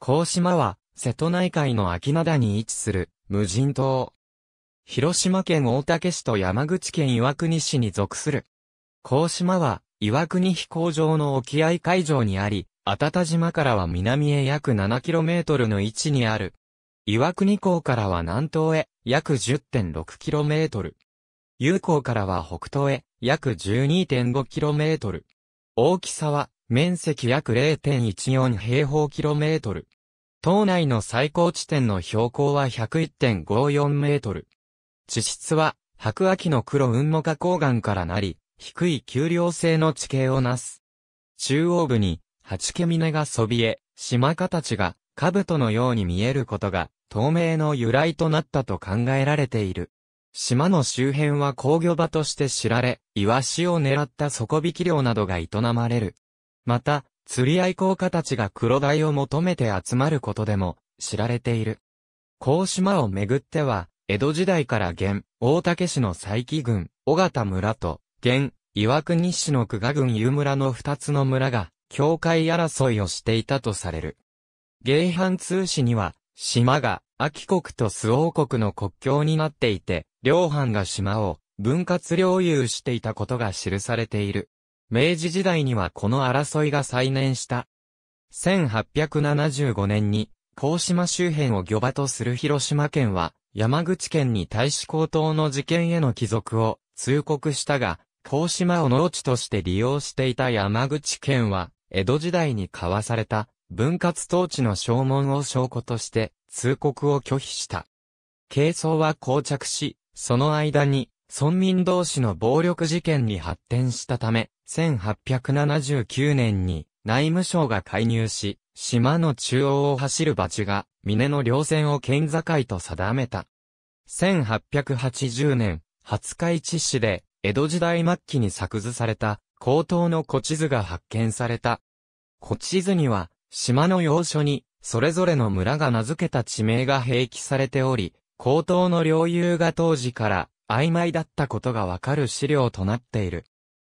高島は、瀬戸内海の秋灘に位置する、無人島。広島県大竹市と山口県岩国市に属する。高島は、岩国飛行場の沖合海上にあり、あたた島からは南へ約 7km の位置にある。岩国港からは南東へ約 10.6km。有港からは北東へ約 12.5km。大きさは面積約0.14平方キロメートル。島内の最高地点の標高は101.54メートル。地質は白亜紀の黒雲母花崗岩からなり、低い丘陵性の地形をなす。中央部に、八毛峰がそびえ、島形が、兜のように見えることが、透明の由来となったと考えられている。島の周辺は工業場として知られ、イワシを狙った底引き漁などが営まれる。また、釣り愛好家たちが黒鯛を求めて集まることでも知られている。高島をめぐっては、江戸時代から現、大竹市の佐伯郡、尾形村と、現、岩国市の久我郡湯村の二つの村が、境界争いをしていたとされる。芸藩通史には、島が、秋国と周王国の国境になっていて、両藩が島を分割領有していたことが記されている。明治時代にはこの争いが再燃した。1875年に、高島周辺を漁場とする広島県は、山口県に大使高等の事件への帰属を通告したが、高島を農地として利用していた山口県は、江戸時代に交わされた分割統治の証文を証拠として通告を拒否した。係争は膠着し、その間に村民同士の暴力事件に発展したため、1879年に内務省が介入し、島の中央を走るバチが、峰の稜線を県境と定めた。1880年、廿日市市で、江戸時代末期に作図された、高等の古地図が発見された。古地図には、島の要所に、それぞれの村が名付けた地名が併記されており、高等の領有が当時から曖昧だったことがわかる資料となっている。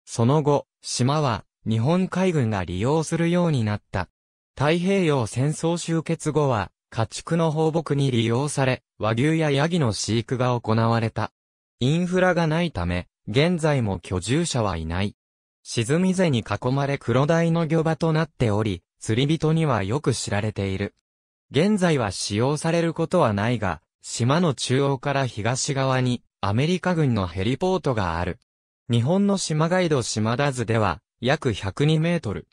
その後、島は日本海軍が利用するようになった。太平洋戦争終結後は家畜の放牧に利用され、和牛やヤギの飼育が行われた。インフラがないため、現在も居住者はいない。沈み瀬に囲まれ黒鯛の漁場となっており、釣り人にはよく知られている。現在は使用されることはないが、島の中央から東側にアメリカ軍のヘリポートがある。日本の島ガイド島田図では約102メートル。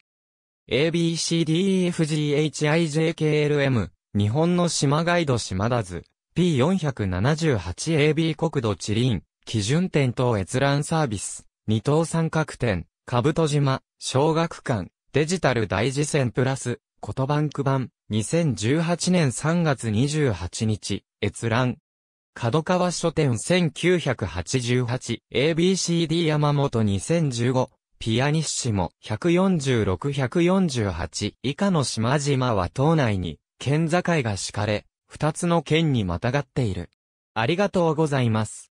ABCDEFGHIJKLM 日本の島ガイド島田図 P478AB 国土地理院。基準点等閲覧サービス。二等三角点兜島。小学館。デジタル大事線プラス。コトバンク版。2018年3月28日。閲覧。角川書店 1988ABCD 山本2015ピアニッシモ146-148以下の島々は島内に県境が敷かれ、二つの県にまたがっている。ありがとうございます。